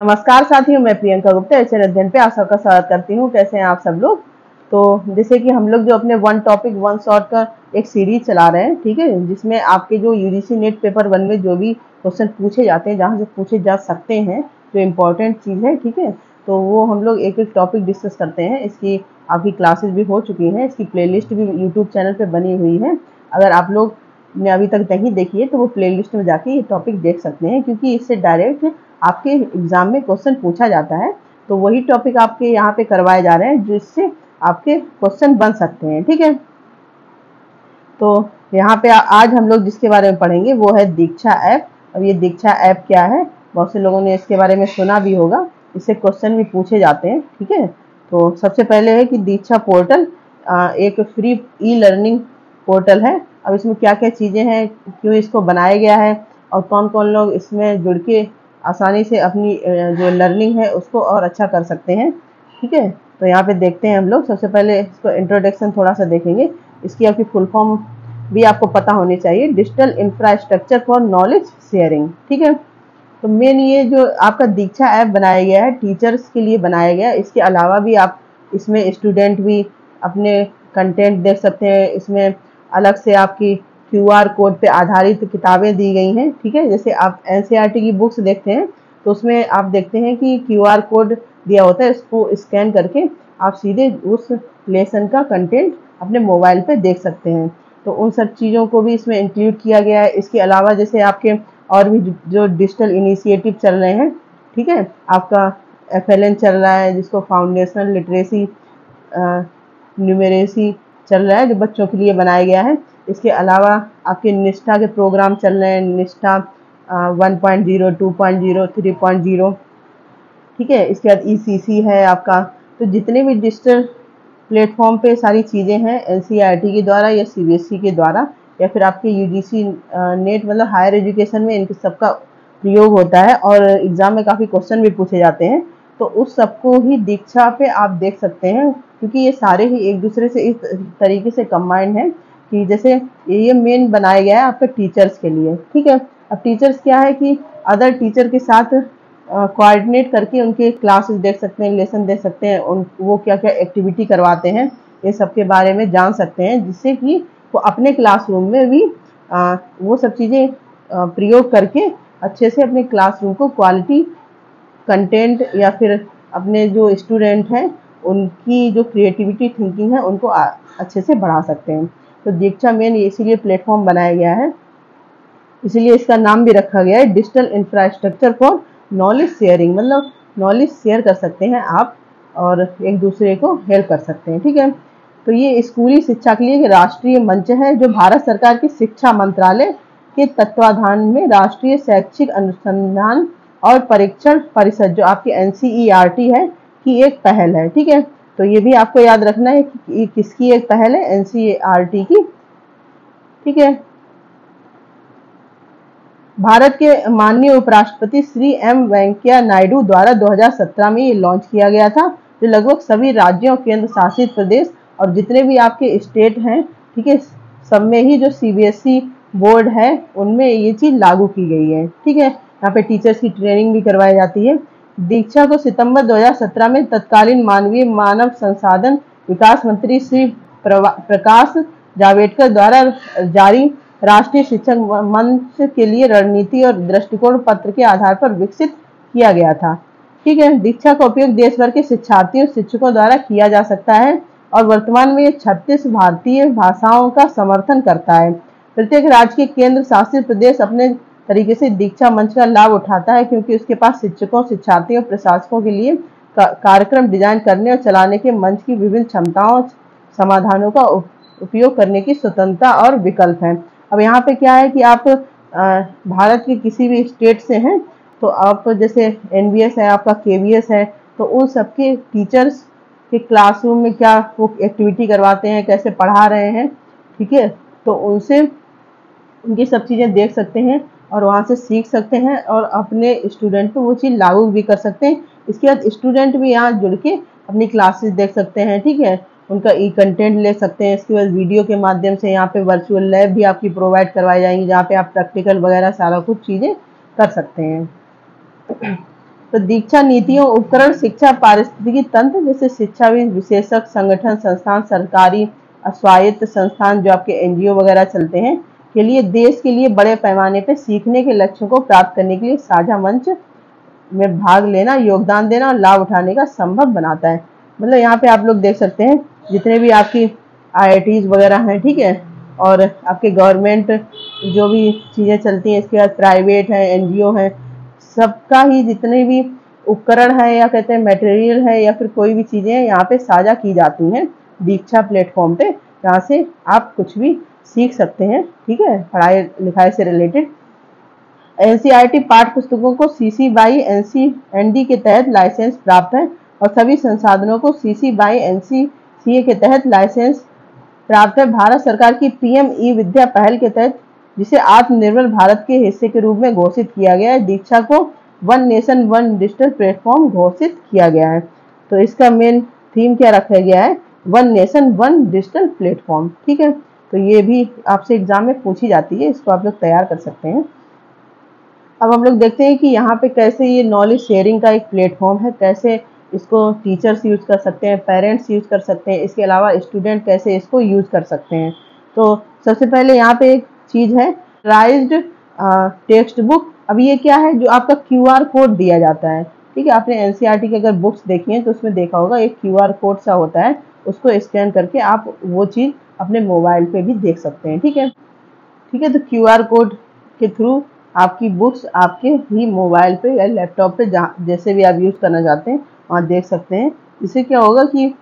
नमस्कार साथियों, मैं प्रियंका गुप्ता एच अध्ययन पे आप सबका स्वागत करती हूँ। कैसे हैं आप सब लोग? तो जैसे कि हम लोग जो अपने वन टॉपिक वन शॉर्ट का एक सीरीज़ चला रहे हैं, ठीक है? जिसमें आपके जो यूजीसी नेट पेपर वन में जो भी क्वेश्चन पूछे जाते हैं, जहाँ से पूछे जा सकते हैं, जो इम्पोर्टेंट चीज़ है, ठीक है? तो वो हम लोग एक एक टॉपिक डिस्कस करते हैं। इसकी आपकी क्लासेज भी हो चुकी हैं, इसकी प्ले भी यूट्यूब चैनल पर बनी हुई है। अगर आप लोग ने अभी तक नहीं देखी है तो वो प्लेलिस्ट में जाके ये टॉपिक देख सकते हैं, क्योंकि इससे डायरेक्ट आपके एग्ज़ाम में क्वेश्चन पूछा जाता है तो वही टॉपिक आपके यहाँ पे करवाए जा रहे हैं, जिससे आपके क्वेश्चन बन सकते हैं, ठीक है? तो यहाँ पे आज हम लोग जिसके बारे में पढ़ेंगे, वो है दीक्षा ऐप। अब ये दीक्षा ऐप क्या है? बहुत से लोगों ने इसके बारे में सुना भी होगा, इससे क्वेश्चन भी पूछे जाते हैं, ठीक है? तो सबसे पहले है कि दीक्षा पोर्टल एक फ्री ई लर्निंग पोर्टल है अब इसमें क्या क्या चीज़ें हैं? क्यों इसको बनाया गया है? और कौन कौन लोग इसमें जुड़ के आसानी से अपनी जो लर्निंग है, उसको और अच्छा कर सकते हैं? ठीक है? तो यहाँ पे देखते हैं हम लोग। सबसे पहले इसको इंट्रोडक्शन थोड़ा सा देखेंगे। इसकी आपकी फुल फॉर्म भी आपको पता होनी चाहिए। Digital infrastructure for knowledge sharing ठीक है? तो मेन ये जो आपका दीक्षा ऐप बनाया गया है टीचर्स के लिए बनाया गया है। इसके अलावा भी आप इसमें स्टूडेंट भी अपने कंटेंट देख सकते हैं। इसमें अलग से आपकी क्यू आर कोड पे आधारित किताबें दी गई हैं, ठीक है? जैसे आप एन e की बुक्स देखते हैं तो उसमें आप देखते हैं कि क्यू आर कोड दिया होता है इसको स्कैन करके आप सीधे उस लेसन का कंटेंट अपने मोबाइल पे देख सकते हैं। तो उन सब चीज़ों को भी इसमें इंक्लूड किया गया है। इसके अलावा जैसे आपके और भी जो डिजिटल इनिशिएटिव चल रहे हैं, ठीक है? आपका एफएलएन चल रहा है, जिसको फाउंडेशनल लिटरेसी न्यूमरेसी चल रहा है, जो बच्चों के लिए बनाया गया है। इसके अलावा आपके निष्ठा के प्रोग्राम चल रहे हैं, Nishtha one point zero, two point zero, three point zero. ठीक है, इसके बाद ईसीसी है आपका। तो जितने भी डिजिटल प्लेटफॉर्म पे सारी चीज़ें हैं एन e के द्वारा या सी e के द्वारा, या फिर आपके यूजीसी नेट मतलब हायर एजुकेशन में, इनके सबका प्रयोग होता है, और एग्ज़ाम में काफ़ी क्वेश्चन भी पूछे जाते हैं। तो उस सबको ही दीक्षा पे आप देख सकते हैं। क्योंकि ये सारे ही एक दूसरे से इस तरीके से कंबाइंड है कि जैसे ये मेन बनाया गया है आपके टीचर्स के लिए ठीक है? अब टीचर्स क्या है कि अदर टीचर के साथ कोऑर्डिनेट करके उनके क्लासेस देख सकते हैं लेसन देख सकते हैं उन वो क्या क्या एक्टिविटी करवाते हैं ये सब के बारे में जान सकते हैं जिससे कि वो अपने क्लासरूम में भी आ, वो सब चीज़ें प्रयोग करके अच्छे से अपने क्लासरूम को क्वालिटी कंटेंट या फिर अपने जो स्टूडेंट हैं उनकी जो क्रिएटिविटी थिंकिंग है, उनको अच्छे से बढ़ा सकते हैं। तो दीक्षा मेन इसीलिए प्लेटफॉर्म बनाया गया है। इसीलिए इसका नाम भी रखा गया है digital infrastructure for knowledge sharing मतलब नॉलेज शेयर कर सकते हैं आप और एक दूसरे को हेल्प कर सकते हैं, ठीक है? तो ये स्कूली शिक्षा के लिए राष्ट्रीय मंच है, जो भारत सरकार की शिक्षा मंत्रालय के तत्वाधान में राष्ट्रीय शैक्षिक अनुसंधान और परीक्षण परिषद, जो आपकी एन e है की एक पहल है, ठीक है? तो ये भी आपको याद रखना है कि किसकी एक पहल है? एनसीईआरटी की, ठीक है? भारत के माननीय उपराष्ट्रपति श्री एम वेंकैया नायडू द्वारा 2017 में ये लॉन्च किया गया था, जो लगभग सभी राज्यों केंद्र शासित प्रदेश और जितने भी आपके स्टेट हैं, ठीक है? सब में ही जो सीबीएसई बोर्ड है, उनमें ये चीज़ लागू की गई है, ठीक है? यहाँ पे टीचर्स की ट्रेनिंग भी करवाई जाती है। दीक्षा को सितंबर 2017 में तत्कालीन मानवीय मानव संसाधन विकास मंत्री श्री प्रकाश जावड़ेकर द्वारा जारी राष्ट्रीय शिक्षक मंच के लिए रणनीति और दृष्टिकोण पत्र के आधार पर विकसित किया गया था। ठीक है, दीक्षा का उपयोग देश भर के शिक्षार्थियों शिक्षकों द्वारा किया जा सकता है और वर्तमान में ये छत्तीस भारतीय भाषाओं का समर्थन करता है। प्रत्येक राज्य के केंद्र शासित प्रदेश अपने तरीके से दीक्षा मंच का लाभ उठाता है, क्योंकि उसके पास शिक्षकों, शिक्षार्थियों, प्रशासकों के लिए कार्यक्रम डिज़ाइन करने और चलाने के मंच की विभिन्न क्षमताओं, समाधानों का उपयोग करने की स्वतंत्रता और विकल्प है। अब यहाँ पे क्या है कि आप भारत के किसी भी स्टेट से हैं तो आप जैसे एन है, आपका केवीएस है तो उन सबके टीचर्स के क्लासरूम में क्या वो एक्टिविटी करवाते हैं, कैसे पढ़ा रहे हैं, ठीक है? तो उनसे उनकी सब चीज़ें देख सकते हैं और वहाँ से सीख सकते हैं और अपने स्टूडेंट को वो चीज़ लागू भी कर सकते हैं। इसके बाद स्टूडेंट भी यहाँ जुड़ के अपनी क्लासेस देख सकते हैं, ठीक है? उनका ई कंटेंट ले सकते हैं। इसके बाद वीडियो के माध्यम से यहाँ पे वर्चुअल लैब भी आपकी प्रोवाइड करवाई जाएँगी, जहाँ पे आप प्रैक्टिकल वगैरह सारा कुछ चीज़ें कर सकते हैं। तो दीक्षा नीतियों, उपकरण, शिक्षा, पारिस्थितिकी तंत्र जैसे शिक्षा विशेषक संगठन, संस्थान, सरकारी स्वायत्त संस्थान जो आपके एनजीओ वगैरह चलते हैं के लिए, देश के लिए बड़े पैमाने पर सीखने के लक्ष्यों को प्राप्त करने के लिए साझा मंच में भाग लेना, योगदान देना और लाभ उठाने का संभव बनाता है। मतलब यहाँ पे आप लोग देख सकते हैं, जितने भी आपकी आई वगैरह हैं, ठीक है, और आपके गवर्नमेंट जो भी चीज़ें चलती हैं, इसके बाद प्राइवेट है एनजीओ है, सबका ही जितने भी उपकरण है, या कहते हैं मटेरियल है, या फिर कोई भी चीज़ें यहाँ पे साझा की जाती हैं, दीक्षा प्लेटफॉर्म पे, जहाँ से आप कुछ भी सीख सकते हैं, ठीक है? पढ़ाई, लिखाई से रिलेटेड एनसीईआरटी पाठ पुस्तकों को सीसी बाई एनसी एनडी के तहत लाइसेंस प्राप्त है और सभी संसाधनों को सीसी बाई एनसीसीए के तहत लाइसेंस प्राप्त है। भारत सरकार की पीएम ई विद्या पहल के तहत, जिसे आत्मनिर्भर भारत के हिस्से के रूप में घोषित किया गया है, दीक्षा को one nation one digital platform घोषित किया गया है। तो इसका मेन थीम क्या रखा गया है? One nation one digital platform ठीक है? तो ये भी आपसे एग्ज़ाम में पूछी जाती है, इसको आप लोग तैयार कर सकते हैं। अब हम लोग देखते हैं कि यहाँ पे कैसे ये नॉलेज शेयरिंग का एक प्लेटफॉर्म है, कैसे इसको टीचर्स यूज़ कर सकते हैं पेरेंट्स यूज़ कर सकते हैं, इसके अलावा स्टूडेंट कैसे इसको यूज़ कर सकते हैं। तो सबसे पहले यहाँ पे एक चीज़ है राइज्ड टेक्स्ट बुक अब ये क्या है, जो आपका क्यूआर कोड दिया जाता है। ठीक है, आपने एनसीईआरटी की अगर बुक्स देखी हैं तो उसमें देखा होगा, एक क्यूआर कोड सा होता है, उसको स्कैन करके आप वो चीज़ अपने मोबाइल पे भी देख सकते हैं, ठीक है? ठीक है तो क्यूआर कोड के थ्रू आपकी बुक्स आपके ही मोबाइल पे या लैपटॉप पे जैसे भी आप यूज़ करना चाहते हैं, वहाँ देख सकते हैं। इससे क्या होगा कि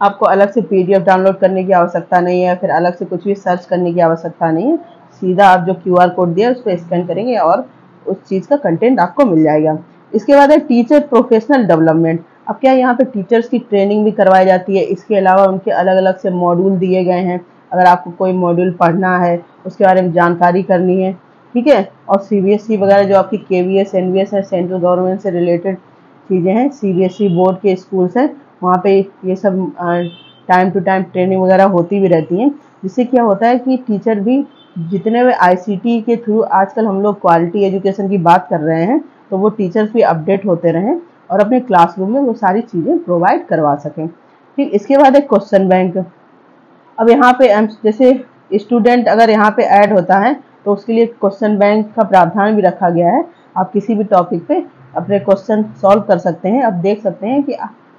आपको अलग से पीडीएफ डाउनलोड करने की आवश्यकता नहीं है, फिर अलग से कुछ भी सर्च करने की आवश्यकता नहीं है। सीधा आप जो क्यूआर कोड दिया उस पर स्कैन करेंगे और उस चीज़ का कंटेंट आपको मिल जाएगा। इसके बाद है टीचर प्रोफेशनल डेवलपमेंट। अब क्या यहाँ पे टीचर्स की ट्रेनिंग भी करवाई जाती है? इसके अलावा उनके अलग अलग से मॉड्यूल दिए गए हैं। अगर आपको कोई मॉड्यूल पढ़ना है, उसके बारे में जानकारी करनी है, ठीक है? और सीबीएसई e वगैरह जो आपकी K V S N V S है सेंट्रल गवर्नमेंट से रिलेटेड चीज़ें हैं सीबीएसई बोर्ड के स्कूल्स हैं, वहाँ पे ये सब टाइम टू टाइम ट्रेनिंग वगैरह होती भी रहती हैं। जिससे क्या होता है कि टीचर भी जितने भी आईसीटी के थ्रू आजकल हम लोग क्वालिटी एजुकेशन की बात कर रहे हैं तो वो टीचर्स भी अपडेट होते रहें। और अपने क्लासरूम में वो सारी चीज़ें प्रोवाइड करवा सकें। ठीक, इसके बाद एक क्वेश्चन बैंक अब यहाँ पे जैसे स्टूडेंट अगर यहाँ पे ऐड होता है तो उसके लिए क्वेश्चन बैंक का प्रावधान भी रखा गया है। आप किसी भी टॉपिक पे अपने क्वेश्चन सॉल्व कर सकते हैं। अब देख सकते हैं कि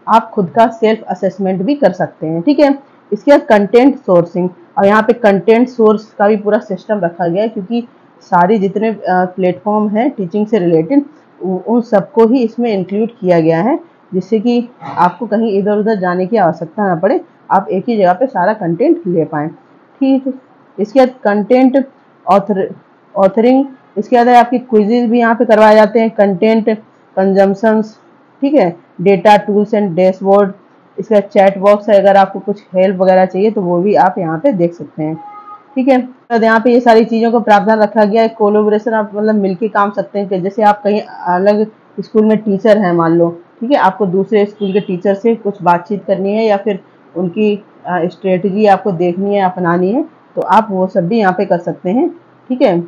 आप खुद का सेल्फ असेसमेंट भी कर सकते हैं। ठीक है? इसके बाद कंटेंट सोर्सिंग और यहाँ पे कंटेंट सोर्स का भी पूरा सिस्टम रखा गया है, क्योंकि सारे जितने प्लेटफॉर्म हैं टीचिंग से रिलेटेड उन सबको ही इसमें इंक्लूड किया गया है, जिससे कि आपको कहीं इधर उधर जाने की आवश्यकता ना पड़े। आप एक ही जगह पे सारा कंटेंट ले पाएँ। ठीक है। इसके बाद कंटेंट ऑथर ऑथरिंग इसके बाद आपकी क्विजेज भी यहाँ पे करवाए जाते हैं। कंटेंट कंजम्पन्स ठीक है। डेटा टूल्स एंड डैशबोर्ड इसका चैट बॉक्स है। अगर आपको कुछ हेल्प वगैरह चाहिए तो वो भी आप यहाँ पे देख सकते हैं। ठीक है? तो यहाँ पे ये सारी चीज़ों का प्रावधान रखा गया है। कोलोबरेशन आप मतलब मिलके काम सकते हैं जैसे आप कहीं अलग स्कूल में टीचर हैं, मान लो, ठीक है? आपको दूसरे स्कूल के टीचर से कुछ बातचीत करनी है या फिर उनकी स्ट्रेटजी आपको देखनी है, अपनानी है तो आप वो सब भी यहाँ पे कर सकते हैं, ठीक है?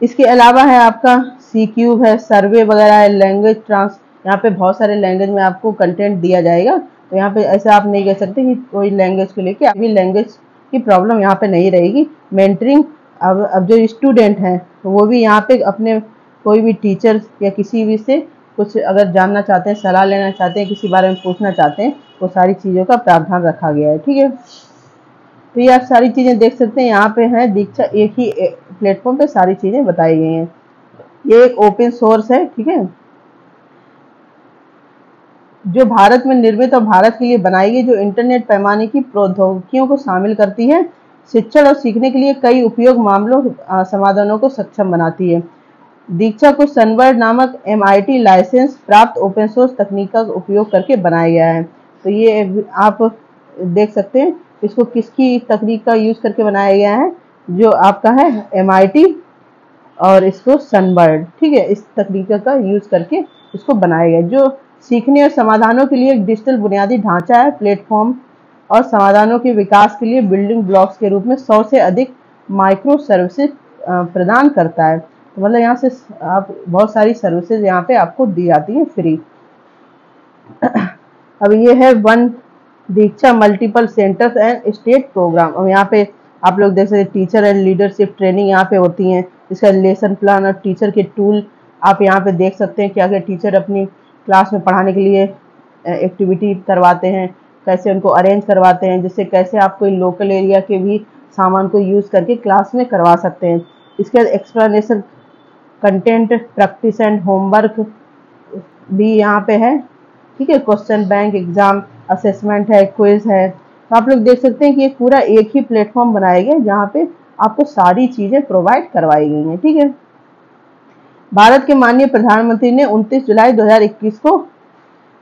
इसके अलावा है आपका सी क्यूब है सर्वे वगैरह, है लैंग्वेज ट्रांस यहाँ पे बहुत सारे लैंग्वेज में आपको कंटेंट दिया जाएगा। तो यहाँ पे ऐसा आप नहीं कह सकते कि कोई लैंग्वेज को लेके अभी लैंग्वेज की प्रॉब्लम यहाँ पे नहीं रहेगी। मेंटरिंग अब अब जो स्टूडेंट हैं, वो भी यहाँ पे अपने कोई भी टीचर या किसी भी से कुछ अगर जानना चाहते हैं, सलाह लेना चाहते हैं, किसी बारे में पूछना चाहते हैं, वो सारी चीज़ों का प्रावधान रखा गया है, ठीक है? तो ये आप सारी चीज़ें देख सकते हैं। यहाँ पे है, दीक्षा एक ही प्लेटफॉर्म पे सारी चीज़ें बताई गई हैं। ये एक ओपन सोर्स है, ठीक है? जो भारत में निर्मित और भारत के लिए बनाई गई जो इंटरनेट पैमाने की प्रौद्योगिकियों को शामिल करती है, शिक्षण और सीखने के लिए कई उपयोग मामलों समाधानों को सक्षम बनाती है। दीक्षा को सनवर्ड नामक एम लाइसेंस प्राप्त ओपन सोर्स तकनीक का उपयोग करके बनाया गया है। तो ये आप देख सकते हैं, इसको किसकी तकनीक का यूज़ करके बनाया गया है, जो आपका है एमआईटी और इसको सनबर्ड ठीक है, इस तकनीक का यूज़ करके इसको बनाया गया जो सीखने और समाधानों के लिए एक डिजिटल बुनियादी ढांचा है, प्लेटफॉर्म और समाधानों के विकास के लिए बिल्डिंग ब्लॉक्स के रूप में सौ से अधिक माइक्रो सर्विसेज़ प्रदान करता है। तो मतलब यहाँ से आप बहुत सारी सर्विसेज़ यहाँ पे आपको दी जाती हैं फ्री। अब ये है one Diksha multiple centres and state programme. अब यहाँ पे आप लोग देख सकते टीचर एंड लीडरशिप ट्रेनिंग यहाँ पे होती हैं। इसका लेसन प्लान और टीचर के टूल आप यहाँ पे देख सकते हैं क्या क्या टीचर अपनी क्लास में पढ़ाने के लिए एक्टिविटी करवाते हैं, कैसे उनको अरेंज करवाते हैं, जिससे कैसे आप कोई लोकल एरिया के भी सामान को यूज़ करके क्लास में करवा सकते हैं। इसके बाद explanation content practice and homework भी यहाँ पे है। ठीक है क्वेश्चन बैंक एग्ज़ाम असेसमेंट है क्विज है। तो आप लोग देख सकते हैं कि एक पूरा एक ही प्लेटफॉर्म बनाया गया जहाँ पे आपको सारी चीज़ें प्रोवाइड करवाई गई हैं। ठीक है? भारत के माननीय प्रधानमंत्री ने 29 जुलाई 2021 को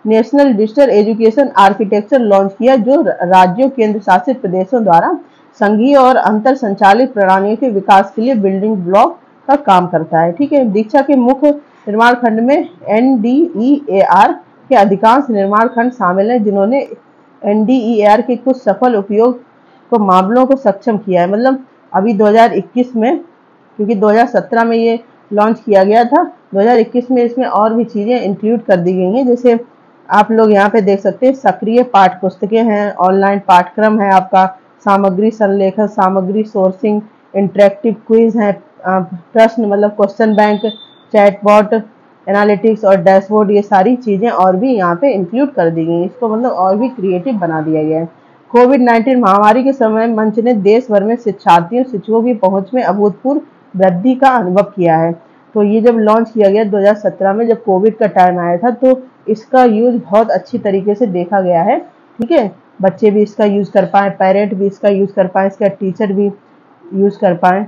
National Digital Education Architecture launch किया, जो राज्यों केंद्र शासित प्रदेशों द्वारा संघीय और अंतर संचालित प्रणालियों के विकास के लिए बिल्डिंग ब्लॉक का काम करता है। ठीक है, दीक्षा के मुख्य निर्माण खंड में एनडीईएआर के अधिकांश निर्माण खंड शामिल हैं, जिन्होंने एन के कुछ सफल उपयोग को मामलों को सक्षम किया है। मतलब अभी 2021 में, क्योंकि 2017 में ये लॉन्च किया गया था। 2021 में इसमें और भी चीज़ें इंक्लूड कर दी गई हैं। जैसे आप लोग यहाँ पे देख सकते हैं, सक्रिय पाठ पुस्तकें हैं ऑनलाइन पाठ्यक्रम है आपका, सामग्री संलेखन, सामग्री सोर्सिंग इंटरेक्टिव क्विज है प्रश्न मतलब क्वेश्चन बैंक चैटबॉट एनालिटिक्स और डैशबोर्ड ये सारी चीज़ें और भी यहाँ पे इंक्लूड कर दी गई इसको मतलब और भी क्रिएटिव बना दिया गया है। कोविड 19 महामारी के समय मंच ने देश भर में शिक्षार्थियों, शिक्षकों की पहुँच में अभूतपूर्व वृद्धि का अनुभव किया है। तो ये जब लॉन्च किया गया 2017 में, जब कोविड का टाइम आया था तो इसका यूज़ बहुत अच्छी तरीके से देखा गया है। ठीक है? बच्चे भी इसका यूज़ कर पाए पेरेंट भी इसका यूज़ कर पाए, इसका टीचर भी यूज़ कर पाए।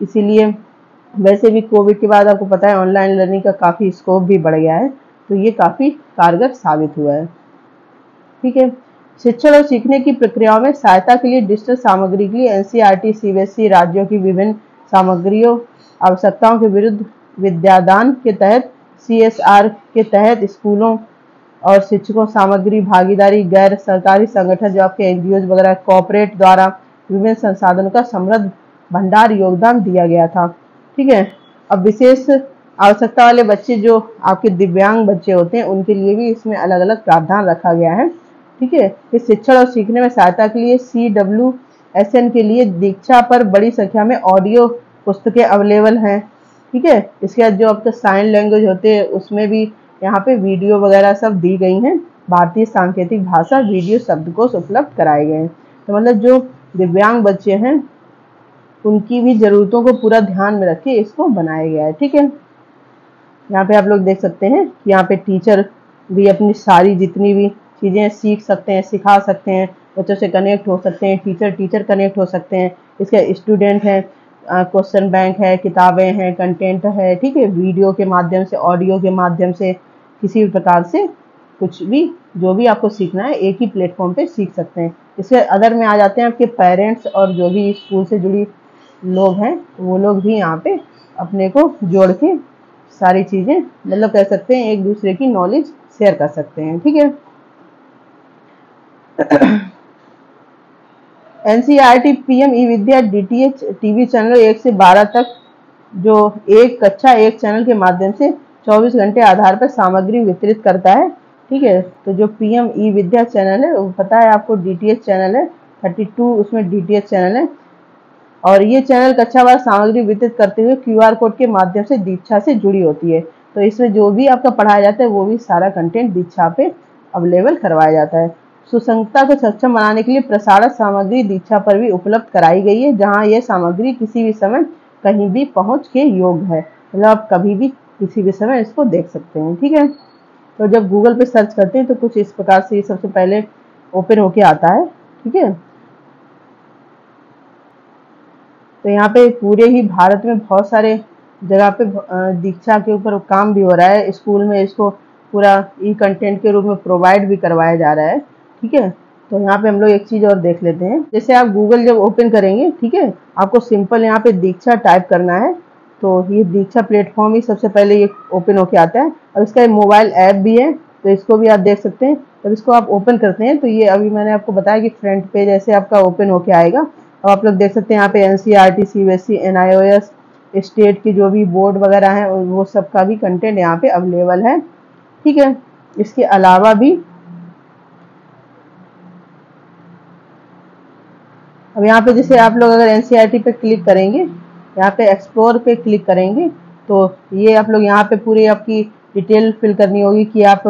इसीलिए वैसे भी कोविड के बाद आपको पता है ऑनलाइन लर्निंग का काफ़ी स्कोप भी बढ़ गया है। तो ये काफ़ी कारगर साबित हुआ है। ठीक है? शिक्षण और सीखने की प्रक्रियाओं में सहायता के लिए डिजिटल सामग्री के लिए एनसीईआरटी सीबीएसई राज्यों की विभिन्न सामग्रियों, आवश्यकताओं के विरुद्ध विद्यादान के तहत सीएसआर के तहत स्कूलों और शिक्षकों, सामग्री, भागीदारी, गैर सरकारी संगठन जो आपके एनजीओ वगैरह कॉपरेट द्वारा विभिन्न संसाधनों का समृद्ध भंडार योगदान दिया गया था। ठीक है? अब विशेष आवश्यकता वाले बच्चे जो आपके दिव्यांग बच्चे होते हैं, उनके लिए भी इसमें अलग अलग प्रावधान रखा गया है। ठीक है? इस शिक्षण और सीखने में सहायता के लिए सी डब्ल्यू एस एन के लिए दीक्षा पर बड़ी संख्या में ऑडियो पुस्तकें अवेलेबल हैं। ठीक है? इसके बाद जो आपके साइन लैंग्वेज होते हैं, उसमें भी यहाँ पे वीडियो वगैरह सब दी गई हैं। भारतीय सांकेतिक भाषा वीडियो शब्दकोश उपलब्ध कराए गए हैं। तो मतलब जो दिव्यांग बच्चे हैं, उनकी भी ज़रूरतों को पूरा ध्यान में रख के इसको बनाया गया है। ठीक है? यहाँ पे आप लोग देख सकते हैं यहाँ पे टीचर भी अपनी सारी जितनी भी चीज़ें सीख सकते हैं, सिखा सकते हैं बच्चों से कनेक्ट हो सकते हैं टीचर टीचर कनेक्ट हो सकते हैं। इसके स्टूडेंट हैं क्वेश्चन बैंक है, किताबें हैं कंटेंट है, ठीक है? वीडियो के माध्यम से ऑडियो के माध्यम से, किसी भी प्रकार से कुछ भी, जो भी आपको सीखना है, एक ही प्लेटफॉर्म पे सीख सकते हैं। इसके अदर में आ जाते हैं आपके पेरेंट्स और जो भी स्कूल से जुड़ी लोग हैं, वो लोग भी यहाँ पे अपने को जोड़ के सारी चीज़ें मतलब कह सकते हैं, एक दूसरे की नॉलेज शेयर कर सकते हैं, ठीक है? NCERT PM e Vidya DTH TV channel एक से बारह तक, जो एक कक्षा एक चैनल के माध्यम से 24 घंटे आधार पर सामग्री वितरित करता है, ठीक है? तो जो पीएम ई विद्या चैनल है, वो पता है आपको, डीटीएच चैनल है 32 उसमें डीटीएच चैनल है। और ये चैनल कक्षावार सामग्री वितरित करते हुए क्यूआर कोड के माध्यम से दीक्षा से जुड़ी होती है। तो इसमें जो भी आपका पढ़ाया जाता है, वो भी सारा कंटेंट दीक्षा पे अवेलेबल करवाया जाता है। सुसंगता को सक्षम बनाने के लिए प्रसारक सामग्री दीक्षा पर भी उपलब्ध कराई गई है, जहाँ यह सामग्री किसी भी समय कहीं भी पहुँच के योग्य है। मतलब आप कभी भी किसी भी समय इसको देख सकते हैं, ठीक है? तो जब गूगल पे सर्च करते हैं तो कुछ इस प्रकार से ये सबसे पहले ओपन होके आता है, ठीक है? तो यहाँ पे पूरे ही भारत में बहुत सारे जगह पे दीक्षा के ऊपर काम भी हो रहा है। स्कूल में इसको पूरा ई कंटेंट के रूप में प्रोवाइड भी करवाया जा रहा है। ठीक है? तो यहाँ पे हम लोग एक चीज़ और देख लेते हैं। जैसे आप गूगल जब ओपन करेंगे, ठीक है? आपको सिंपल यहाँ पे दीक्षा टाइप करना है। तो ये दीक्षा प्लेटफॉर्म ही सबसे पहले ये ओपन होके आता है। और इसका एक मोबाइल ऐप भी है तो इसको भी आप देख सकते हैं। जब इसको आप ओपन करते हैं तो ये अभी मैंने आपको बताया कि फ्रंट पेज ऐसे आपका ओपन होके आएगा। अब आप लोग देख सकते हैं यहाँ पे N C R T C B S C N I O S state के जो भी बोर्ड वगैरह हैं, वो सब का भी कंटेंट यहाँ पे अवेलेबल है। ठीक है? इसके अलावा भी अब यहाँ पे जैसे आप लोग अगर एन पे क्लिक करेंगे, यहाँ पे एक्सप्लोर पे क्लिक करेंगे तो ये आप लोग यहाँ पे पूरी आपकी डिटेल फिल करनी होगी कि आप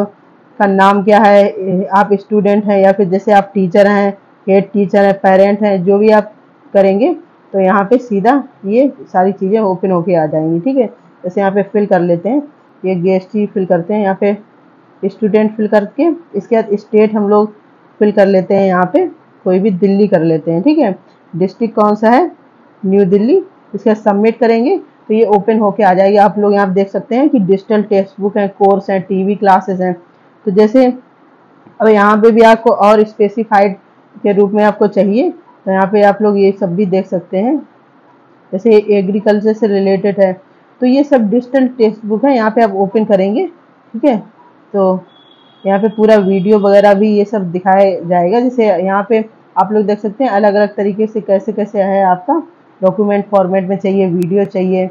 का नाम क्या है, आप स्टूडेंट हैं या फिर जैसे आप टीचर हैं हेड टीचर हैं पेरेंट हैं, जो भी आप करेंगे तो यहाँ पे सीधा ये सारी चीज़ें ओपन होके आ जाएँगी, ठीक है? जैसे यहाँ पे फिल कर लेते हैं, ये गेस्ट ही फिल करते हैं, यहाँ पे स्टूडेंट फिल करके, इसके बाद स्टेट हम लोग फिल कर लेते हैं यहाँ पे। कोई भी दिल्ली कर लेते हैं, ठीक है? डिस्ट्रिक्ट कौन सा है? न्यू दिल्ली इसके सबमिट करेंगे तो ये ओपन होके आ जाएगी। आप लोग यहाँ देख सकते हैं कि डिजिटल टेक्स्ट बुक हैं कोर्स हैं टीवी क्लासेस हैं। तो जैसे, अब यहाँ पे भी आपको और स्पेसिफाइड के रूप में आपको चाहिए तो यहाँ पे आप लोग ये सब भी देख सकते हैं। जैसे एग्रीकल्चर से रिलेटेड है तो ये सब डिजिटल टेक्स्ट बुक है, यहाँ पे आप ओपन करेंगे, ठीक है? तो यहाँ पे पूरा वीडियो वगैरह भी ये सब दिखाया जाएगा। जैसे यहाँ पे आप लोग देख सकते हैं अलग अलग तरीके से कैसे कैसे है आपका डॉक्यूमेंट फॉर्मेट में चाहिए वीडियो चाहिए।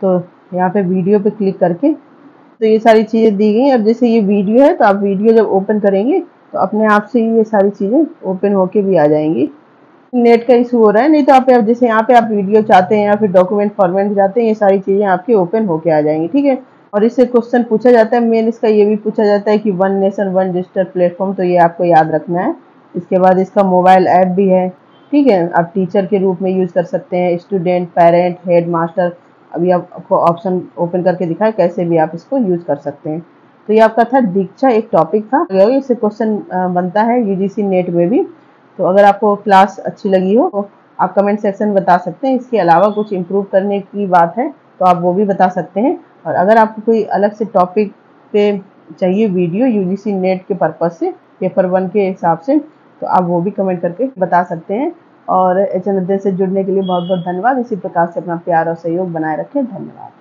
तो यहाँ पे वीडियो पे क्लिक करके तो ये सारी चीज़ें दी गई अब जैसे ये वीडियो है तो आप वीडियो जब ओपन करेंगे तो अपने आप से ही ये सारी चीज़ें ओपन होके भी आ जाएँगी। नेट का इशू हो रहा है, नहीं तो आप जैसे यहाँ पे आप वीडियो चाहते हैं या फिर डॉक्यूमेंट फॉर्मेट जाते हैं, ये सारी चीज़ें आपकी ओपन होके आ जाएँगी, ठीक है? और इससे क्वेश्चन पूछा जाता है मेन इसका ये भी पूछा जाता है कि one nation one digital platform तो ये आपको याद रखना है। इसके बाद इसका मोबाइल ऐप भी है। ठीक है, आप टीचर के रूप में यूज़ कर सकते हैं। स्टूडेंट पेरेंट हेड मास्टर अभी आपको ऑप्शन ओपन करके दिखाए कैसे भी आप इसको यूज़ कर सकते हैं। तो ये आपका था दीक्षा, एक टॉपिक था। इससे क्वेश्चन बनता है यूजीसी नेट में भी तो अगर आपको क्लास अच्छी लगी हो तो आप कमेंट सेक्शन बता सकते हैं। इसके अलावा कुछ इम्प्रूव करने की बात है तो आप वो भी बता सकते हैं। और अगर आपको कोई अलग से टॉपिक पे चाहिए वीडियो यूजीसी नेट के पर्पज़ से पेपर वन के हिसाब से तो आप वो भी कमेंट करके बता सकते हैं। और एच से जुड़ने के लिए बहुत बहुत धन्यवाद। इसी प्रकार से अपना प्यार और सहयोग बनाए रखें। धन्यवाद।